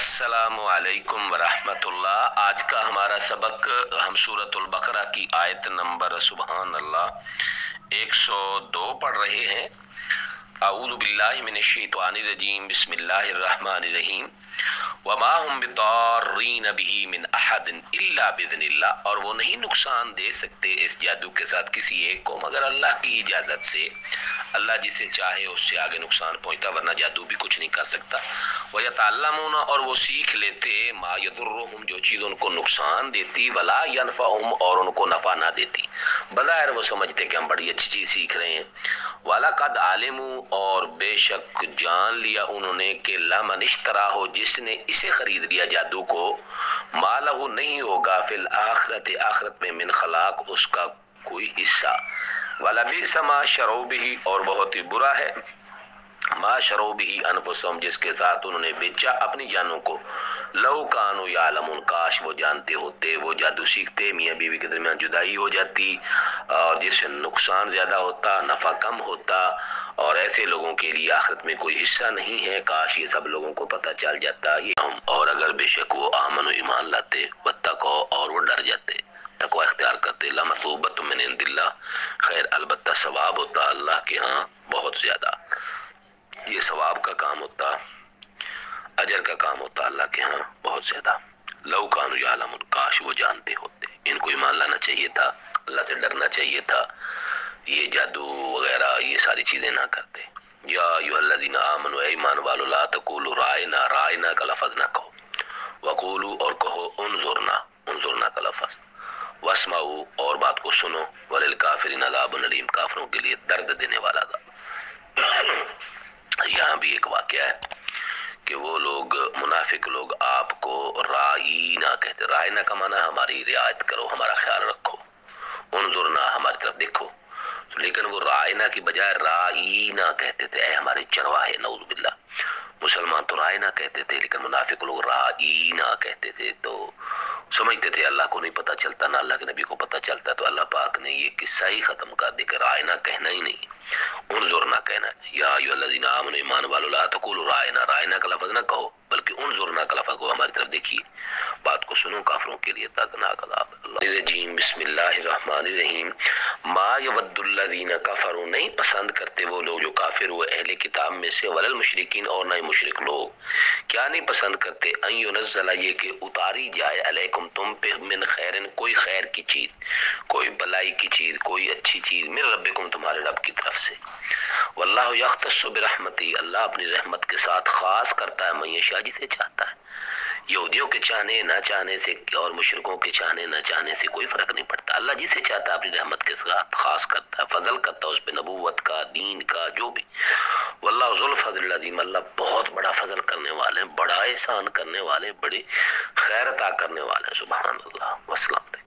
السلام علیکم ورحمۃ اللہ۔ آج کا ہمارا سبق ہم صورت البقرہ کی آیت نمبر، سبحان اللہ، ایک سو دو پڑھ رہے ہیں۔ اعوذ باللہ من الشیطان الرجیم، بسم اللہ الرحمن الرحیم۔ وما هم بطارین به من احد الا باذن اللہ، اور وہ نہیں نقصان دے سکتے اس جادو کے ساتھ کسی ایک کو، مگر اللہ کی اجازت سے۔ اللہ جسے چاہے اس سے آگے نقصان پہنچتا، ورنہ جادو بھی کچھ نہیں کر سکتا۔ وہ وَيَتَعَلَّمُونَ، اور وہ سیکھ لیتے۔ ما يَدُرُّهُمْ جو چیز ان کو نقصان دیتی، ولا ينفعهم، اور ان کو نفع نہ دیتی۔ بظاہر وہ سمجھتے کہ ہم بڑی اچھی چیز سیکھ رہے ہیں۔ وَلَقَدْ عَلِمُوا، اور بے شک جان لیا انہوں نے کہ لَمَنِ اشْتَرَاهُ ہو جس نے اسے خرید لیا جادو کو مالہ نہیں ہوگا فی الآخرت آخرت میں من خلاق، اس کا کوئی حصہ۔ والا بھی سما شروب ہی اور بہت ہی برا ہے۔ ما شرو بھی انفسهم، جس کے ساتھ انہوں نے بیچا اپنی جانوں کو۔ لو کانو یعلمون، کاش وہ جانتے ہوتے، وہ جادو سیکھتے، میاں بیوی کے درمیان جدائی ہو جاتی، اور جس سے نقصان زیادہ ہوتا، نفع کم ہوتا، اور ایسے لوگوں کے لیے آخرت میں کوئی حصہ نہیں ہے، کاش یہ سب لوگوں کو پتہ چل جاتا۔ یہ اور اگر بے شک وہ آمن و ایمان لاتے وتقو اور وہ ڈر جاتے۔ تقوی اختیار کرتے لمثوبت من عند اللہ۔ خیر، البتہ ثواب ہوتا اللہ کے ہاں بہت زیادہ۔ یہ ثواب کا کام ہوتا، اجر کا کام ہوتا اللہ کے ہاں بہت زیادہ۔ لو کانو یعلم کاش وہ جانتے ہوتے۔ ان کو ایمان لانا چاہیے تھا، اللہ سے ڈرنا چاہیے تھا۔ یہ جادو وغیرہ، یہ ساری چیزیں نہ کرتے۔ یا ایوہ الذین آمنوا ایمان والو، لا تقولوا رائنا رائنا کا لفظ نہ کہو۔ وقولو اور کہو انظرنا انظرنا کا لفظ۔ واسمعو اور بات کو سنو۔ وللکافرین عذاب علیم کافروں کے لیے درد دینے والا تھا یہاں بھی ایک واقعہ ہے کہ وہ لوگ، منافق لوگ آپ کو رائینا کہتے رائینا کا معنی ہماری رعایت کرو، ہمارا خیال رکھو، انظرنا، ہماری طرف دیکھو۔ لیکن وہ رائنا کی بجائے رائینا کہتے تھے، اے ہمارے چرواہے، نعوذ باللہ۔ مسلمان تو رائنا کہتے تھے، لیکن منافق لوگ رائینا کہتے تھے۔ تو سمجھتے تھے، اللہ کو نہیں پتہ چلتا، نہ اللہ کے نبی کو پتہ چلتا۔ تو اللہ پاک نے یہ قصہ ہی ختم کر دے کہ رائنا کہنا ہی نہیں۔ انظرنا کہنا، یا ایو الذین آمنوا، ایمان والو، لا تقولوا رائنا رائنا کا لفظ نہ کہو، بلکہ انظرنا کا لفظ کو ہماری طرف دیکھیے۔ بات کو سنو کافروں کے لیے دردناک عذاب۔ اللہ الرجیم، بسم اللہ الرحمن الرحیم۔ ما یود الذین کفروا، نہیں پسند کرتے وہ لوگ جو کافر ہوئے، اہل کتاب میں سے، ولل مشرکین اور نہ مشرک لوگ۔ کیا نہیں پسند کرتے؟ ان ينزل یہ کہ اتاری جائے علیکم، تم پہ من خیرن کوئی خیر کی چیز، کوئی بلائی کی چیز، کوئی اچھی چیز، من ربکم، تمہارے رب کی طرف سے۔ واللہ یختص برحمتی، اللہ اپنی رحمت کے ساتھ خاص کرتا ہے، معیشہ جسے چاہتا ہے۔ یہودیوں کے چاہنے نہ چاہنے سے اور مشرکوں کے چاہنے نہ چاہنے سے کوئی فرق نہیں پڑتا۔ اللہ جسے چاہتا ہے اپنی رحمت کے ساتھ خاص کرتا ہے، فضل کرتا ہے، اس پہ نبوت کا، دین کا، جو بھی۔ واللہ ذو الفضل العظیم، اللہ بہت بڑا فضل کرنے والے ہیں، بڑا احسان کرنے والے بڑی خیر عطا کرنے والے ہیں، سبحان اللہ۔ وسلام